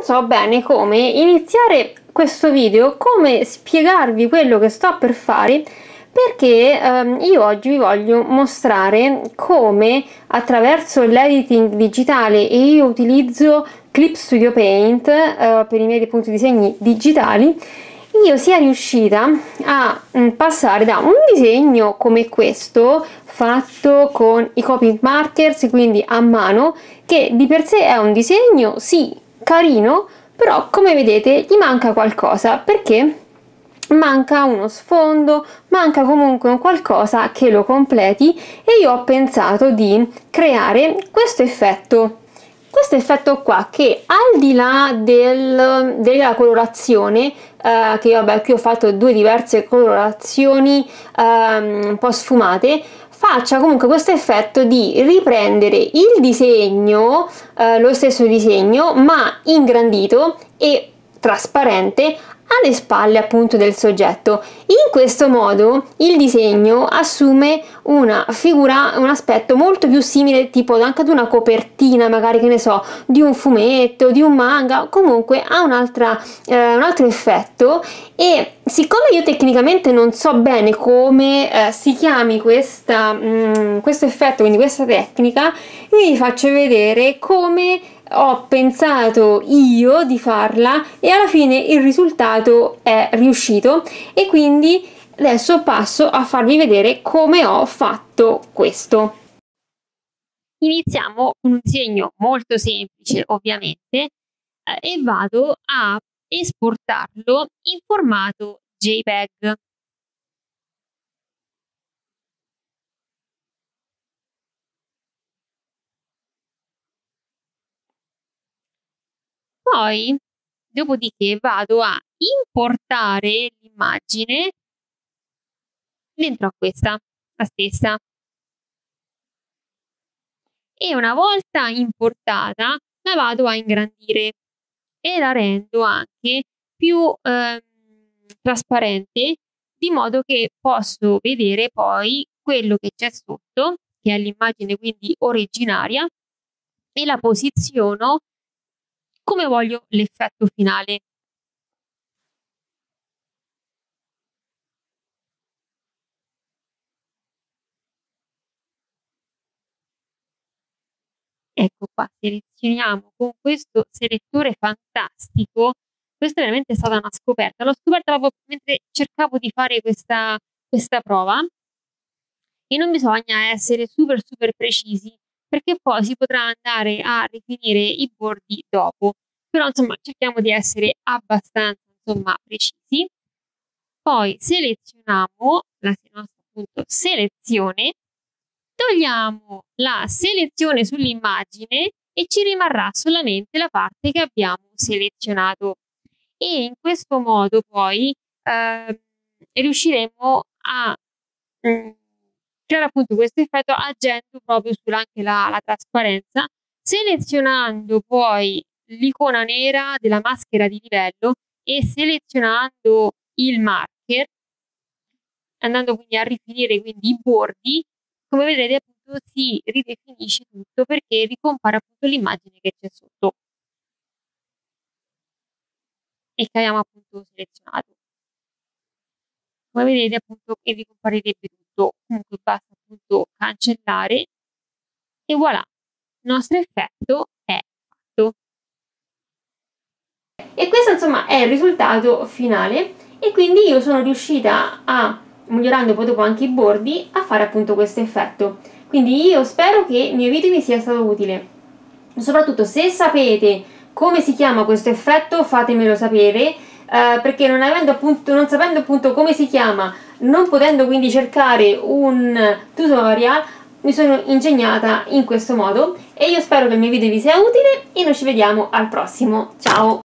non so bene come iniziare questo video, come spiegarvi quello che sto per fare perché ehm, io oggi vi voglio mostrare come attraverso l'editing digitale e io utilizzo Clip Studio Paint eh, per i miei appunto disegni digitali io sia riuscita a mm, passare da un disegno come questo fatto con i copy markers quindi a mano che di per sé è un disegno sì carino però come vedete gli manca qualcosa perché manca uno sfondo, manca comunque un qualcosa che lo completi e io ho pensato di creare questo effetto. Questo effetto qua che al di là del, della colorazione eh, che vabbè qui ho fatto due diverse colorazioni eh, un po' sfumate faccia comunque questo effetto di riprendere il disegno eh, lo stesso disegno ma ingrandito e trasparente alle spalle appunto del soggetto. In questo modo il disegno assume una figura, un aspetto molto più simile tipo anche ad una copertina, magari che ne so, di un fumetto, di un manga, comunque ha eh, un altro effetto e siccome io tecnicamente non so bene come eh, si chiami questa, mh, mm, questo effetto, quindi questa tecnica, vi faccio vedere come ho pensato io di farla e alla fine il risultato è riuscito e quindi adesso passo a farvi vedere come ho fatto questo. Iniziamo con un disegno molto semplice ovviamente eh, e vado a esportarlo in formato JPEG. Poi, dopodiché, vado a importare l'immagine dentro a questa, la stessa. E una volta importata la vado a ingrandire e la rendo anche più eh, trasparente di modo che posso vedere poi quello che c'è sotto, che è l'immagine quindi originaria, e la posiziono come voglio l'effetto finale. Ecco qua, selezioniamo con questo selettore fantastico. Questa veramente è stata una scoperta. L'ho scoperta mentre cercavo di fare questa, questa prova e non bisogna essere super super precisi perché poi si potrà andare a rifinire i bordi dopo. Però insomma cerchiamo di essere abbastanza insomma, precisi. Poi selezioniamo la nostra appunto selezione, togliamo la selezione sull'immagine e ci rimarrà solamente la parte che abbiamo selezionato e in questo modo poi eh, riusciremo a mh, mm, creare appunto questo effetto agendo proprio sull'anche la, la trasparenza, selezionando poi l'icona nera della maschera di livello e selezionando il marker, andando quindi a rifinire quindi i bordi, come vedete appunto si ridefinisce tutto perché ricompare appunto l'immagine che c'è sotto. E che abbiamo appunto selezionato. Come vedete appunto che ricomparirebbe tutto, comunque basta appunto cancellare e voilà, il nostro effetto è fatto. E questo insomma è il risultato finale e quindi io sono riuscita a, migliorando poi dopo anche i bordi, a fare appunto questo effetto. Quindi io spero che il mio video vi sia stato utile. Soprattutto se sapete come si chiama questo effetto fatemelo sapere Uh, perché non, appunto, non, sapendo appunto come si chiama, non potendo quindi cercare un tutorial, mi sono ingegnata in questo modo e io spero che il mio video vi sia utile e noi ci vediamo al prossimo. Ciao!